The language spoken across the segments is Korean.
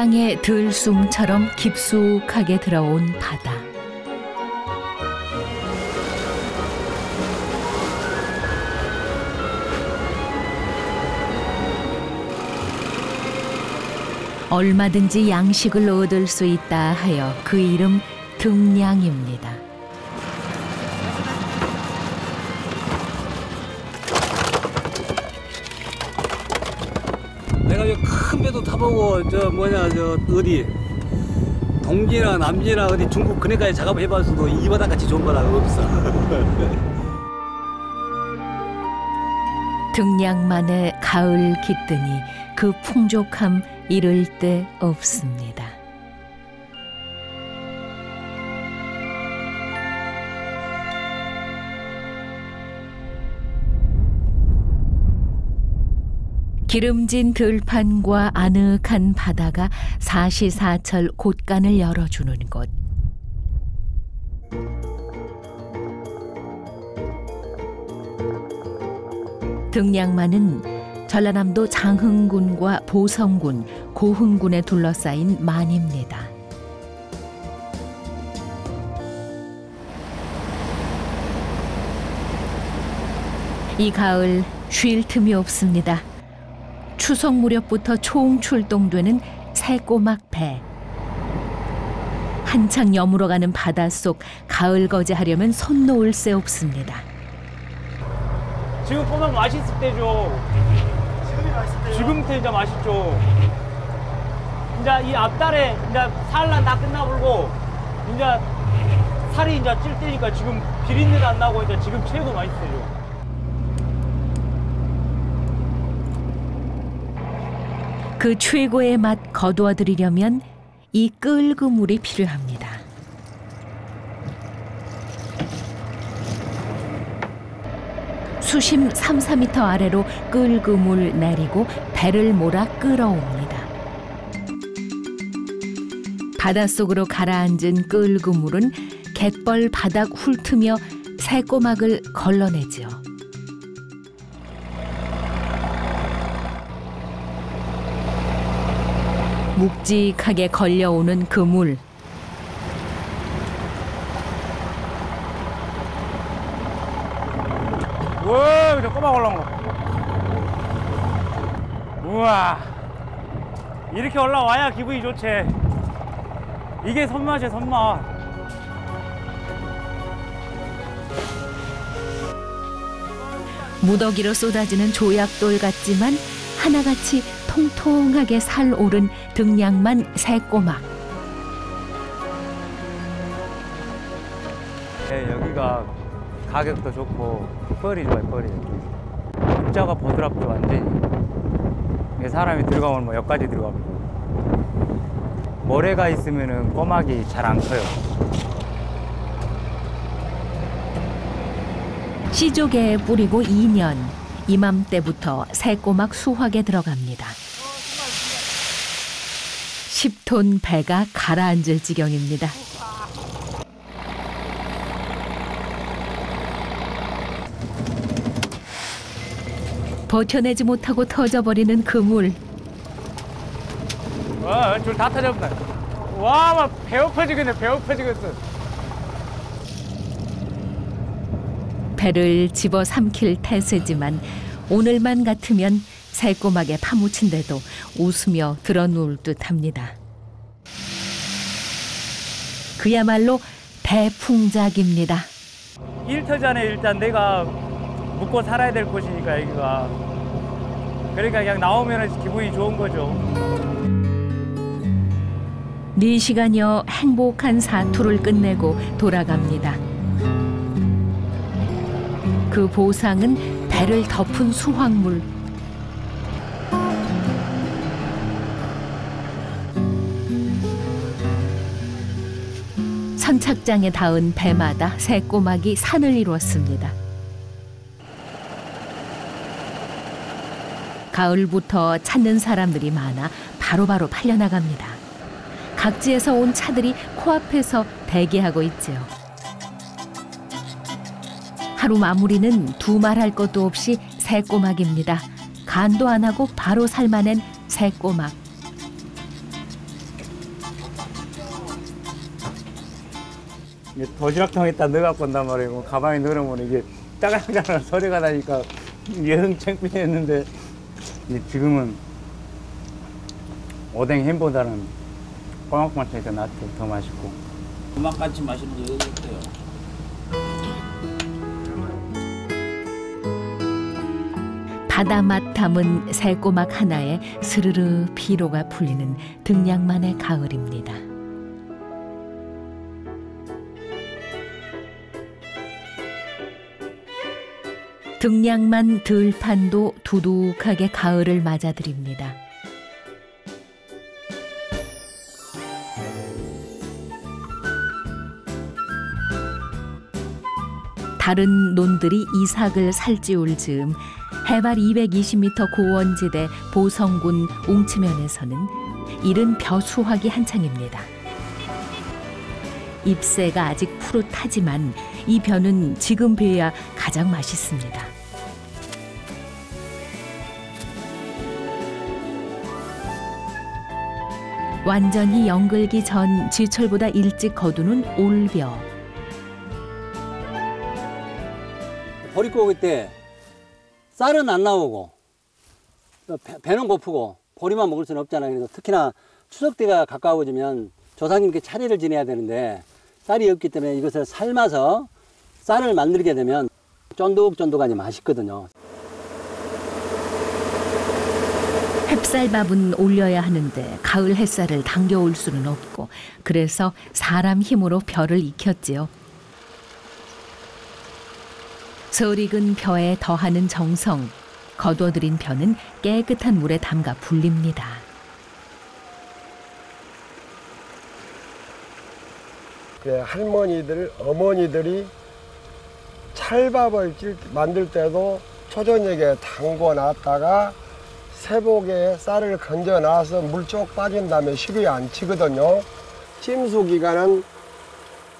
땅에 들숨처럼 깊숙하게 들어온 바다. 얼마든지 양식을 얻을 수 있다 하여 그 이름 등량입니다. 타보고 저 뭐냐 저 어디 동지나 남지나 어디 중국 근해까지 작업을 해봤어도 이 바다 같이 좋은 바다가 없어. 등량만의 가을 깃드니 그 풍족함 이를 데 없습니다. 기름진 들판과 아늑한 바다가 사시사철 곳간을 열어주는 곳. 등량만은 전라남도 장흥군과 보성군, 고흥군에 둘러싸인 만입니다. 이 가을 쉴 틈이 없습니다. 추석 무렵부터 총 출동되는 새꼬막 배. 한창 여물어가는 바닷속 가을 거제하려면 손 놓을 새 없습니다. 지금 꼬막 맛있을 때죠. 지금이 맛있을 때요. 지금부터 이제 맛있죠. 이제 이 앞달에 이제 산란 다 끝나버리고 이제 살이 이제 찔 때니까 지금 비린내도 안 나고 이제 지금 최고 맛있어요. 그 최고의 맛 거두어 드리려면 이 끓그 물이 필요합니다. 수심 3, 4미터 아래로 끓그 물 내리고 배를 몰아 끌어옵니다. 바닷속으로 가라앉은 끓그 물은 갯벌 바닥 훑으며 새꼬막을 걸러내지요. 묵직하게 걸려오는 그 물. 와, 그냥 꼬막 올라온 거. 우와. 이렇게 올라와야 기분이 좋지. 이게 손맛이야, 손맛. 무더기로 쏟아지는 조약돌 같지만 하나같이 통통하게 살 오른 등량만 새꼬막. 네, 여기가 가격도 좋고 뻘이 좋아요, 뻘이. 입자가 보드랍죠, 완전히. 사람이 들어가면 뭐 여기까지 들어가고. 모래가 있으면은 꼬막이 잘 안 커요. 씨조개에 뿌리고 2년. 이맘때부터 새꼬막 수확에 들어갑니다. 10톤 배가 가라앉을 지경입니다. 버텨내지 못하고 터져버리는 그물. 와, 줄다 터졌다. 와, 막 배고파지겠네, 배고파지겠어. 배를 집어 삼킬 태세지만 오늘만 같으면 새꼬막에 파묻힌 데도 웃으며 들어놓을 듯합니다. 그야말로 대풍작입니다. 일터 전에 일단 내가 묵고 살아야 될 곳이니까 여기가. 그러니까 그냥 나오면 기분이 좋은 거죠. 네 시간여 행복한 사투를 끝내고 돌아갑니다. 그 보상은 배를 덮은 수확물. 선착장에 닿은 배마다 새 꼬막이 산을 이루었습니다. 가을부터 찾는 사람들이 많아 바로 바로 팔려나갑니다. 각지에서 온 차들이 코앞에서 대기하고 있지요. 하루 마무리는 두 말할 것도 없이 새꼬막입니다. 간도 안 하고 바로 삶아낸 새꼬막. 도시락통에다 넣어갖고 온단 말이에요. 뭐 가방에 넣으면 이게 짜글짜글 소리가 나니까 예흥 창피했는데 지금은 오뎅 햄보다는 꼬막꼬막하니까 더 맛있고. 꼬막같이 맛있는 게 어디 있어요? 바다 맛 담은 새꼬막 하나에 스르르 피로가 풀리는 등량만의 가을입니다. 등량만 들판도 두둑하게 가을을 맞아들입니다. 다른 논들이 이삭을 살찌울 즈음 해발 220m 고원지대 보성군 웅치면에서는 이른 벼 수확이 한창입니다. 잎새가 아직 푸릇하지만 이 벼는 지금 뵈야 가장 맛있습니다. 완전히 영글기 전 지철보다 일찍 거두는 올벼. 보릿고기 때 쌀은 안 나오고 또 배, 배는 고프고 보리만 먹을 수는 없잖아요. 그래서 특히나 추석 때가 가까워지면 조상님께 차례를 지내야 되는데 쌀이 없기 때문에 이것을 삶아서 쌀을 만들게 되면 쫀득쫀득하니 맛있거든요. 햅쌀밥은 올려야 하는데 가을 햇살을 당겨올 수는 없고 그래서 사람 힘으로 벼를 익혔지요. 설익은 벼에 더하는 정성, 거둬들인 벼는 깨끗한 물에 담가 불립니다. 그 할머니들, 어머니들이 찰밥을 찔- 만들 때도 초저녁에 담궈 놨다가 새복에 쌀을 건져 놔서 물 쪽 빠진 다음에 시루에 안 치거든요. 찜수 기간은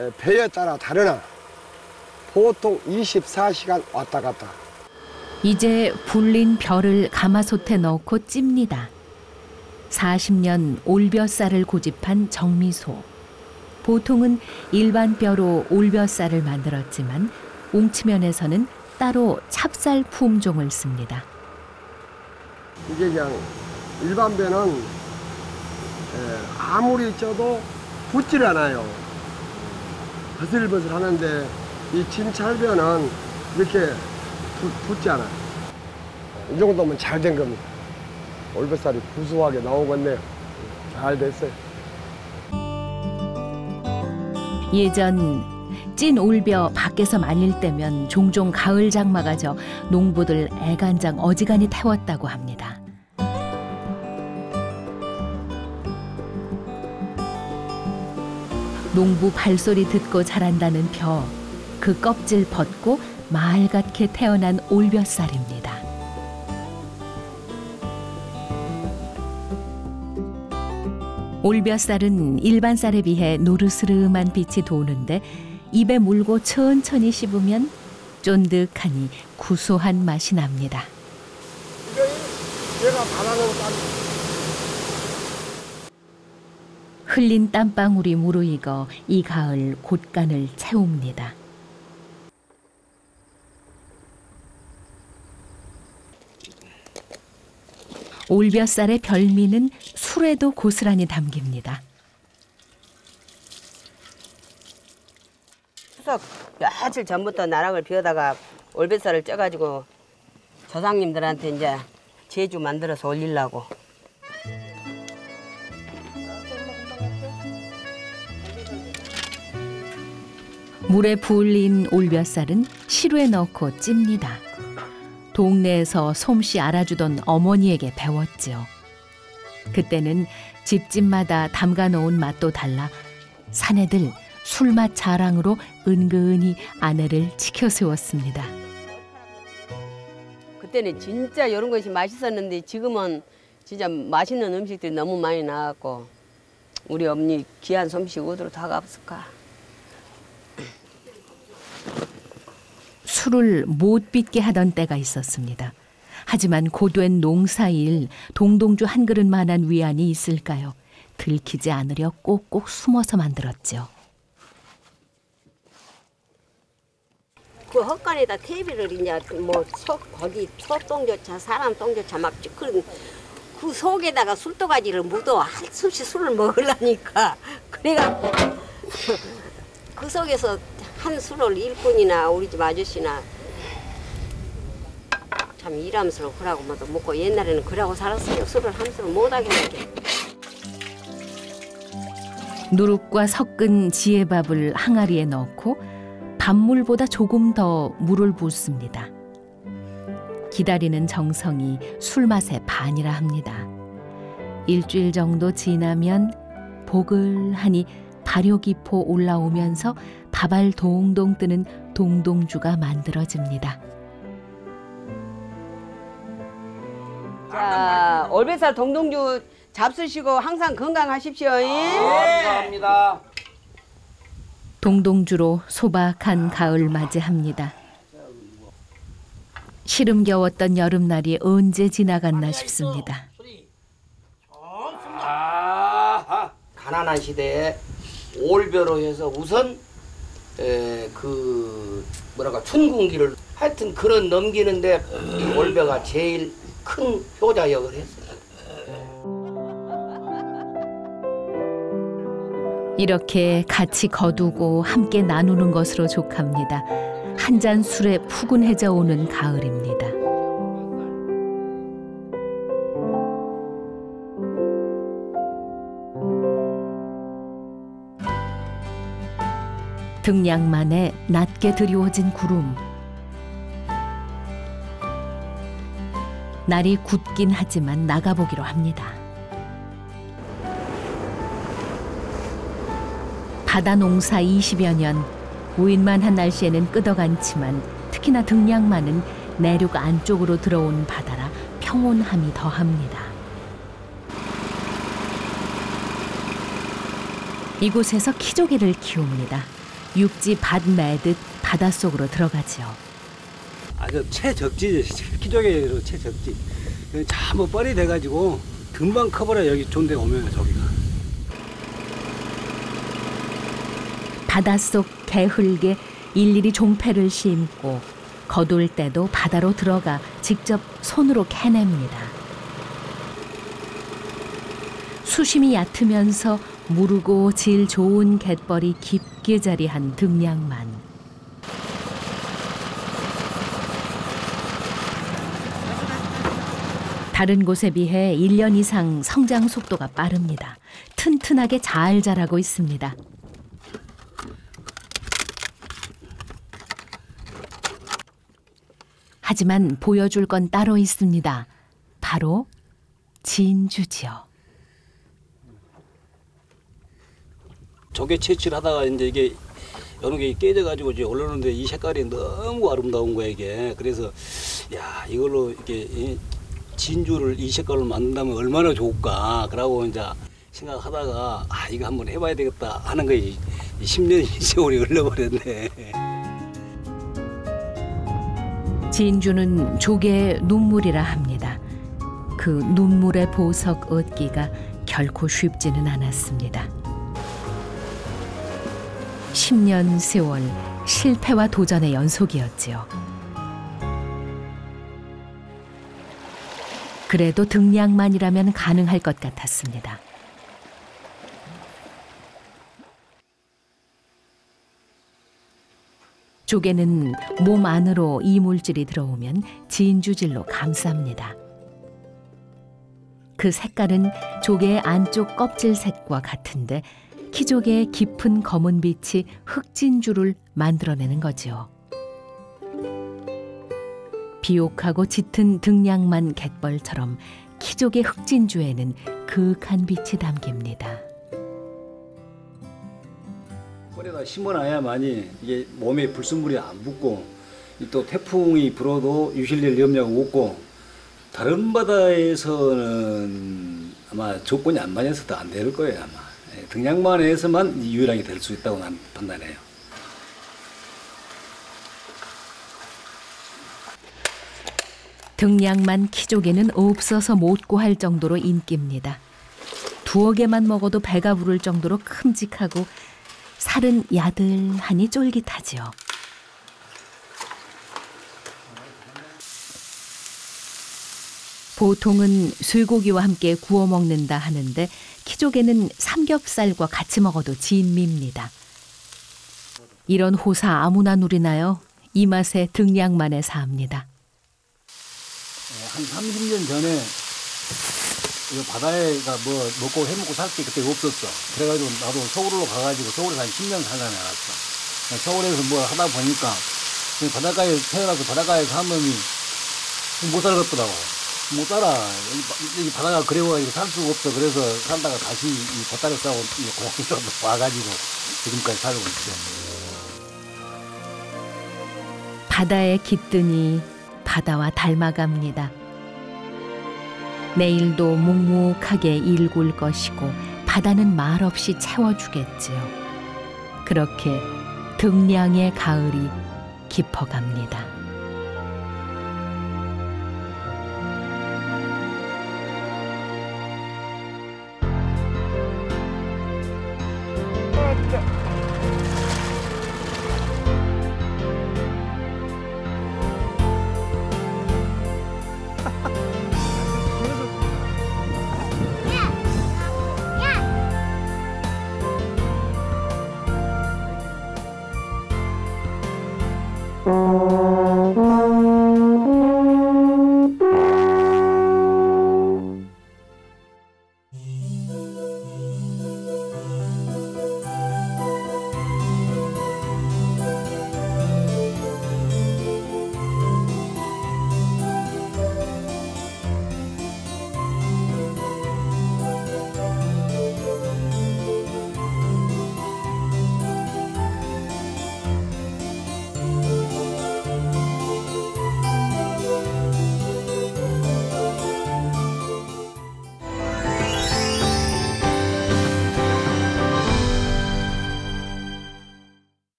에, 배에 따라 다르나 보통 24시간 왔다 갔다. 이제 불린 벼를 가마솥에 넣고 찝니다. 40년 올벼쌀을 고집한 정미소. 보통은 일반 벼로 올벼쌀을 만들었지만 웅치면에서는 따로 찹쌀 품종을 씁니다. 이게 그냥 일반 배는 에, 아무리 쪄도 붙질 않아요. 버슬버슬 하는데 이 진찰배는 이렇게 붙, 붙지 않아요. 이 정도면 잘 된 겁니다. 올뱃살이 구수하게 나오겠네요. 잘 됐어요. 예전 찐 올벼 밖에서 말릴 때면 종종 가을 장마가 져 농부들 애간장 어지간히 태웠다고 합니다. 농부 발소리 듣고 자란다는 벼, 그 껍질 벗고 말같게 태어난 올벼쌀입니다. 올벼쌀은 일반 쌀에 비해 노르스름한 빛이 도는데 입에 물고 천천히 씹으면 쫀득하니 구수한 맛이 납니다. 흘린 땀방울이 무르익어 이 가을 곳간을 채웁니다. 올벼쌀의 별미는 술에도 고스란히 담깁니다. 추석 며칠 전부터 나락을 비우다가 올뱃살을 쪄가지고 조상님들한테 이제 제주 만들어서 올리려고. 물에 불린 올벼쌀은 시루에 넣고 찝니다. 동네에서 솜씨 알아주던 어머니에게 배웠지요. 그때는 집집마다 담가 놓은 맛도 달라 사내들 술맛 자랑으로 은근히 아내를 지켜 세웠습니다. 그때는 진짜 이런 것이 맛있었는데 지금은 진짜 맛있는 음식들이 너무 많이 나왔고 우리 어머니 귀한 솜씨 어디로 다 갔을까. 술을 못 빚게 하던 때가 있었습니다. 하지만 고된 농사일 동동주 한 그릇만한 위안이 있을까요? 들키지 않으려 꼭꼭 숨어서 만들었죠. 그 헛간에다 TV를 이제 뭐소 거기 소 똥조차 사람 똥조차 막 찌그른 그 속에다가 술도가지를 묻어 한숨씩 술을 먹으려니까 그래가 그 속에서 한 술을 일꾼이나 우리 집 아저씨나 참 일하면서 그러고 뭐도 먹고 옛날에는 그러고 살았어요 술을 함수로 못 하겠는데 누룩과 섞은 지혜밥을 항아리에 넣고 밥물보다 조금 더 물을 붓습니다. 기다리는 정성이 술맛의 반이라 합니다. 일주일 정도 지나면 보글하니 발효 기포 올라오면서 밥알 동동 뜨는 동동주가 만들어집니다. 자 올배살 동동주 잡수시고 항상 건강하십시오 감사합니다. 동동주로 소박한 가을 맞이합니다. 시름겨웠던 여름날이 언제 지나갔나 싶습니다. 가난한 시대에 올벼로 해서 우선 에, 그 뭐랄까 춘궁기를 하여튼 그런 넘기는데 이 올벼가 제일 큰 효자 역을 했어요. 이렇게 같이 거두고 함께 나누는 것으로 족합니다. 한 잔 술에 푸근해져 오는 가을입니다. 등량만에 낮게 드리워진 구름. 날이 굳긴 하지만 나가보기로 합니다. 바다 농사 20여 년 우인만한 날씨에는 끄덕않지만 특히나 등량만은 내륙 안쪽으로 들어온 바다라 평온함이 더합니다. 이곳에서 키조개를 키웁니다. 육지 밭 매듯 바닷속으로 들어가지요. 아주 최적지 키조개로 최적지 전부 뻘이 돼가지고 금방 커버려 여기 데 오면 저기가 바닷속 개흙에 일일이 종패를 심고 거둘 때도 바다로 들어가 직접 손으로 캐냅니다. 수심이 얕으면서 무르고 질 좋은 갯벌이 깊게 자리한 등량만. 다른 곳에 비해 1년 이상 성장 속도가 빠릅니다. 튼튼하게 잘 자라고 있습니다. 하지만 보여줄 건 따로 있습니다. 바로 진주지요. 조개 채취를 하다가 이제 이게 여러 개 깨져가지고 이제 올라오는데 이 색깔이 너무 아름다운 거야 이게 그래서 야 이걸로 이렇게 이 진주를 이 색깔로 만든다면 얼마나 좋을까 그러고 이제 생각하다가 아 이거 한번 해봐야 되겠다 하는 거이 10년이 세월이 흘러버렸네. 진주는 조개의 눈물이라 합니다. 그 눈물의 보석 얻기가 결코 쉽지는 않았습니다. 10년 세월 실패와 도전의 연속이었지요. 그래도 등량만이라면 가능할 것 같았습니다. 조개는 몸 안으로 이물질이 들어오면 진주질로 감쌉니다. 그 색깔은 조개의 안쪽 껍질 색과 같은데 키조개의 깊은 검은 빛이 흑진주를 만들어내는 거지요. 비옥하고 짙은 등량만 갯벌처럼 키조개 흑진주에는 그윽한 빛이 담깁니다. 뿌리가 심어놔야만이 이게 몸에 불순물이 안 붙고 또 태풍이 불어도 유실될 염려가 없고 다른 바다에서는 아마 조건이 안 맞아서도 안될 거예요 아마 예, 등양만에서만 유일하게 될 수 있다고 난 판단해요. 등량만 키조개는 없어서 못 구할 정도로 인기입니다. 두어 개만 먹어도 배가 부를 정도로 큼직하고 살은 야들하니 쫄깃하지요. 보통은 쇠고기와 함께 구워 먹는다 하는데 키족에는 삼겹살과 같이 먹어도 진미입니다. 이런 호사 아무나 누리나요? 이 맛에 등량만에 사합니다. 한 30년 전에 이 바다에가 뭐 먹고 해먹고 살게 그때 없었어. 그래가지고 나도 서울로 가가지고 서울에서 한 10년 살다 나갔어. 서울에서 뭐 하다 보니까 그 바닷가에 태어나서 바닷가에 사는 놈이 못 살겠더라고. 못 살아. 여기, 바다가 그래워가지고 살 수가 없어. 그래서 살다가 다시 이 보따리 싸고 이 고향으로 와가지고 지금까지 살고 있어. 바다에 깃드니 바다와 닮아갑니다. 내일도 묵묵하게 일굴 것이고 바다는 말없이 채워주겠지요. 그렇게 등량의 가을이 깊어갑니다.